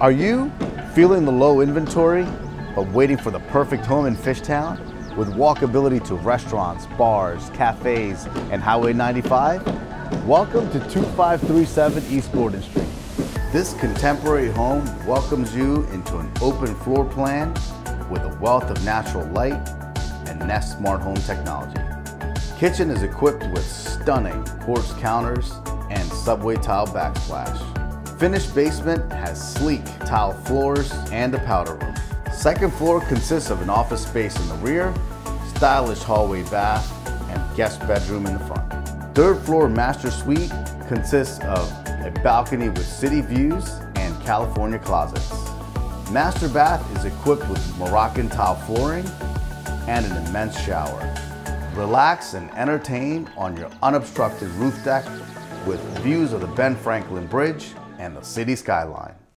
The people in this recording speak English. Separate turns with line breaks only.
Are you feeling the low inventory but waiting for the perfect home in Fishtown? With walkability to restaurants, bars, cafes, and Highway 95? Welcome to 2537 East Gordon Street. This contemporary home welcomes you into an open floor plan with a wealth of natural light and Nest Smart Home technology. Kitchen is equipped with stunning quartz counters and subway tile backsplash. Finished basement has sleek tile floors and a powder room. Second floor consists of an office space in the rear, stylish hallway bath, and guest bedroom in the front. Third floor master suite consists of a balcony with city views and California closets. Master bath is equipped with Moroccan tile flooring and an immense shower. Relax and entertain on your unobstructed roof deck with views of the Ben Franklin Bridge and the city skyline.